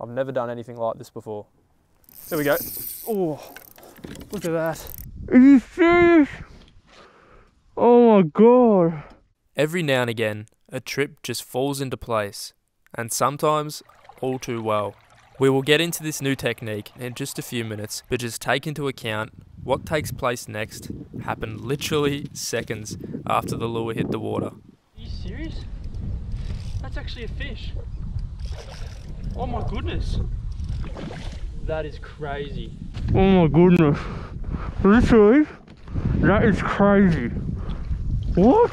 I've never done anything like this before. There we go. Oh, look at that. Are you serious? Oh my god. Every now and again, a trip just falls into place, and sometimes all too well. We will get into this new technique in just a few minutes, but just take into account what takes place next happened literally seconds after the lure hit the water. Are you serious? That's actually a fish. Oh my goodness. That is crazy. Oh my goodness. Literally, that is crazy. What?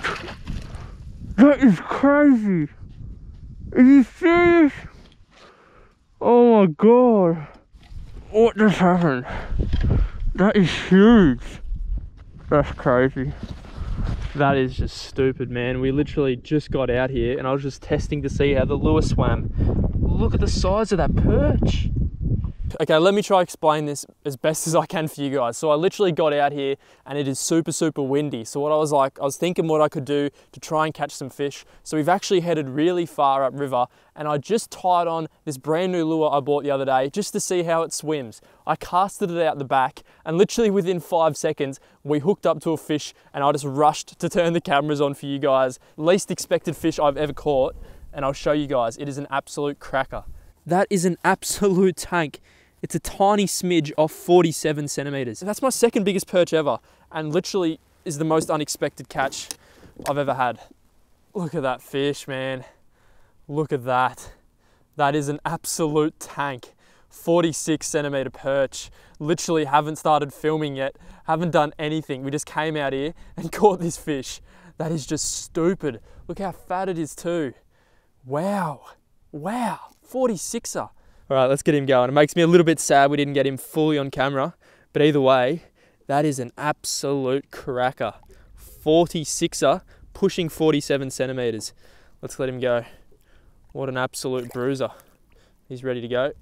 That is crazy. Are you serious? Oh my god. What just happened? That is huge. That's crazy. That is just stupid, man. We literally just got out here and I was just testing to see how the lure swam. Look at the size of that perch. Okay, let me try explain this as best as I can for you guys. So I literally got out here and it is super, super windy. So what I was like, I was thinking what I could do to try and catch some fish. So we've actually headed really far upriver and I just tied on this brand new lure I bought the other day just to see how it swims. I casted it out the back and literally within five seconds, we hooked up to a fish and I just rushed to turn the cameras on for you guys. Least expected fish I've ever caught and I'll show you guys. It is an absolute cracker. That is an absolute tank. It's a tiny smidge off 47 centimeters. That's my second biggest perch ever and literally is the most unexpected catch I've ever had. Look at that fish, man. Look at that. That is an absolute tank. 46 centimeter perch. Literally haven't started filming yet, haven't done anything. We just came out here and caught this fish. That is just stupid. Look how fat it is too. Wow, wow, 46er. All right, let's get him going. It makes me a little bit sad we didn't get him fully on camera, but either way, that is an absolute cracker. 46er, pushing 47 centimeters. Let's let him go. What an absolute bruiser. He's ready to go.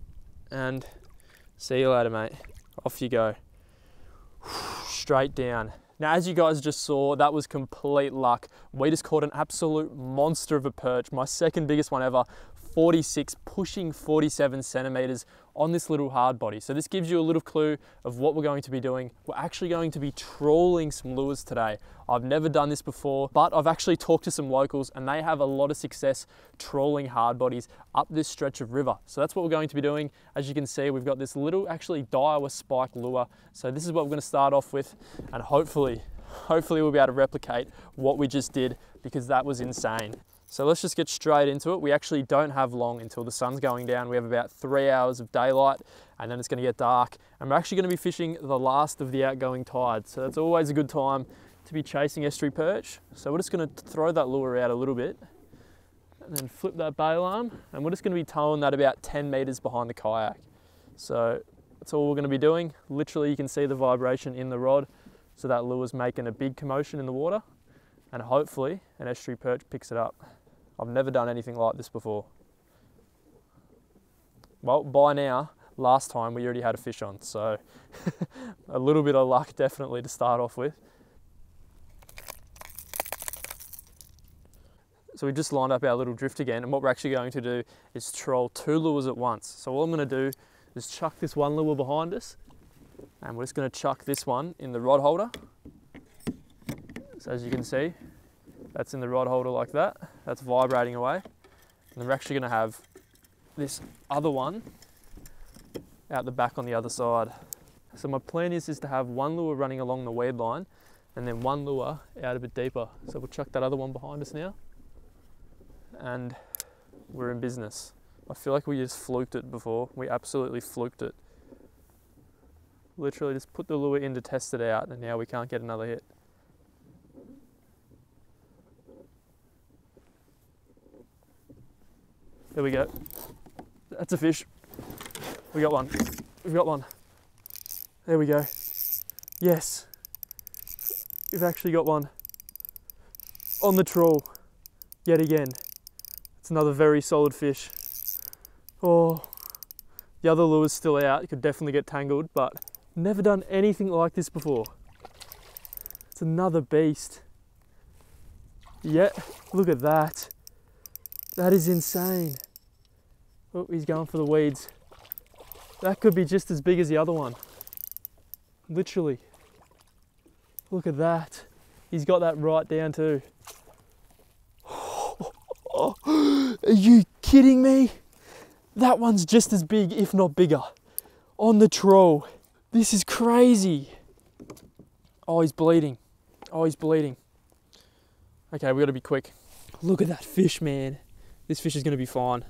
And see you later, mate. Off you go. Straight down. Now, as you guys just saw, that was complete luck. We just caught an absolute monster of a perch, my second biggest one ever, 46, pushing 47 centimeters on this little hard body. So this gives you a little clue of what we're going to be doing. We're actually going to be trawling some lures today. I've never done this before, but I've actually talked to some locals and they have a lot of success trawling hard bodies up this stretch of river. So that's what we're going to be doing. As you can see, we've got this little actually Daiwa spike lure. So this is what we're gonna start off with and hopefully, hopefully we'll be able to replicate what we just did because that was insane. So let's just get straight into it. We actually don't have long until the sun's going down. We have about three hours of daylight and then it's gonna get dark. And we're actually gonna be fishing the last of the outgoing tide. So that's always a good time to be chasing estuary perch. So we're just gonna throw that lure out a little bit and then flip that bail arm and we're just gonna be towing that about 10 meters behind the kayak. So that's all we're gonna be doing. Literally you can see the vibration in the rod. So that lure's making a big commotion in the water and hopefully an estuary perch picks it up. I've never done anything like this before. Well, by now, last time we already had a fish on, so a little bit of luck definitely to start off with. So we just lined up our little drift again and what we're actually going to do is troll two lures at once. So all I'm going to do is chuck this one lure behind us and we're just going to chuck this one in the rod holder. So as you can see, that's in the rod holder like that. That's vibrating away. And we're actually going to have this other one out the back on the other side. So my plan is, is to have one lure running along the weed line and then one lure out a bit deeper. So we'll chuck that other one behind us now and we're in business. I feel like we just fluked it before. We absolutely fluked it. Literally just put the lure in to test it out and now we can't get another hit. There we go. That's a fish. We got one. We've got one. There we go. Yes. We've actually got one. On the trawl. Yet again. It's another very solid fish. Oh, the other lure's still out. You could definitely get tangled, but never done anything like this before. It's another beast. Yeah, look at that. That is insane. Oh, he's going for the weeds. That could be just as big as the other one. Literally. Look at that. He's got that right down too. Are you kidding me? That one's just as big, if not bigger. On the troll. This is crazy. Oh, he's bleeding. Oh, he's bleeding. Okay, we gotta be quick. Look at that fish, man. This fish is gonna be fine.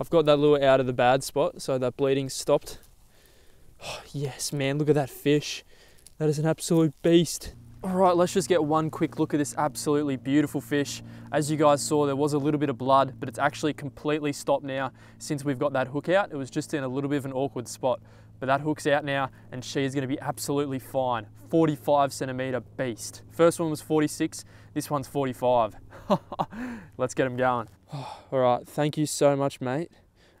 I've got that lure out of the bad spot, so that bleeding stopped. Oh, yes, man, look at that fish. That is an absolute beast. All right, let's just get one quick look at this absolutely beautiful fish. As you guys saw, there was a little bit of blood, but it's actually completely stopped now since we've got that hook out. It was just in a little bit of an awkward spot, but that hook's out now and she is gonna be absolutely fine. 45 centimeter beast. First one was 46, this one's 45. let's get him going. All right, thank you so much, mate.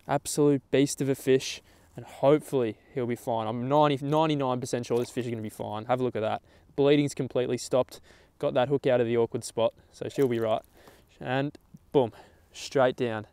Absolute beast of a fish and hopefully he'll be fine. I'm 90, 99% sure this fish is gonna be fine. Have a look at that bleeding's completely stopped. Got that hook out of the awkward spot, so she'll be right. And boom, straight down.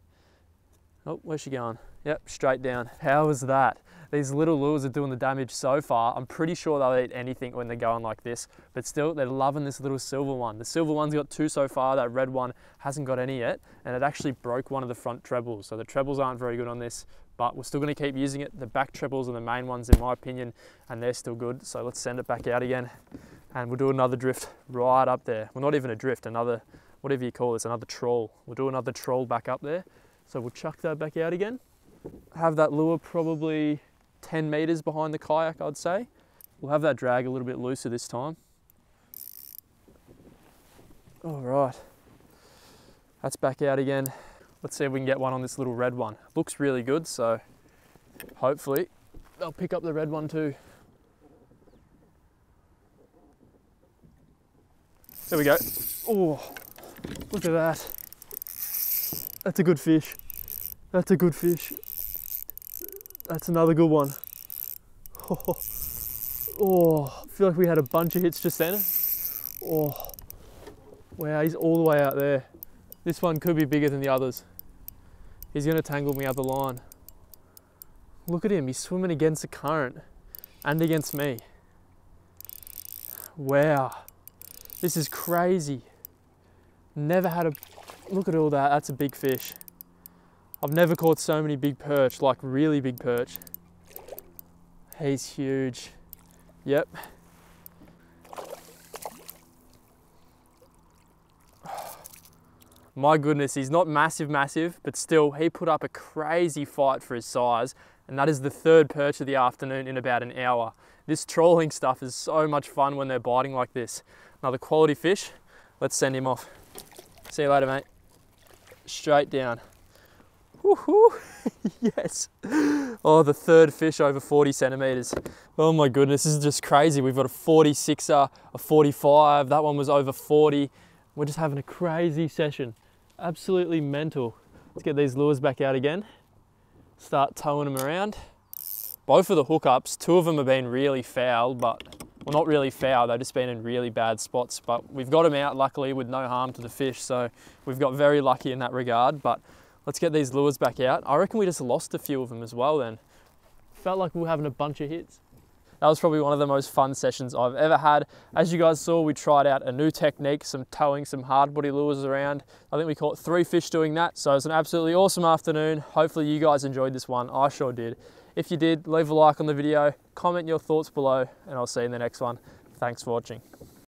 Oh, where's she going? Yep, straight down. How was that? These little lures are doing the damage so far. I'm pretty sure they'll eat anything when they're going like this, but still they're loving this little silver one. The silver one's got two so far, that red one hasn't got any yet, and it actually broke one of the front trebles. So the trebles aren't very good on this, but we're still gonna keep using it. The back trebles are the main ones in my opinion, and they're still good. So let's send it back out again and we'll do another drift right up there. Well, not even a drift, another, whatever you call this, another troll. We'll do another troll back up there. So we'll chuck that back out again. Have that lure probably 10 meters behind the kayak, I'd say. We'll have that drag a little bit looser this time. All right, that's back out again. Let's see if we can get one on this little red one. Looks really good, so hopefully they'll pick up the red one too. There we go. Oh, look at that. That's a good fish. That's a good fish. That's another good one. Oh, oh, I feel like we had a bunch of hits just then. Oh, wow, he's all the way out there. This one could be bigger than the others. He's gonna tangle me up the line. Look at him, he's swimming against the current and against me. Wow. This is crazy. Never had a, look at all that, that's a big fish. I've never caught so many big perch, like really big perch. He's huge. Yep. My goodness, he's not massive, massive, but still, he put up a crazy fight for his size, and that is the third perch of the afternoon in about an hour. This trolling stuff is so much fun when they're biting like this. Another quality fish. Let's send him off. See you later, mate. Straight down. Woohoo! yes. Oh, the third fish over 40 centimeters. Oh my goodness, this is just crazy. We've got a 46er, a 45. That one was over 40. We're just having a crazy session. Absolutely mental. Let's get these lures back out again. Start towing them around. Both of the hookups, two of them have been really foul, but well, not really foul, they've just been in really bad spots, but we've got them out luckily with no harm to the fish, so we've got very lucky in that regard, but let's get these lures back out. I reckon we just lost a few of them as well then. Felt like we were having a bunch of hits. That was probably one of the most fun sessions I've ever had. As you guys saw, we tried out a new technique, some towing, some hard body lures around. I think we caught three fish doing that. So it was an absolutely awesome afternoon. Hopefully you guys enjoyed this one. I sure did. If you did, leave a like on the video, comment your thoughts below, and I'll see you in the next one. Thanks for watching.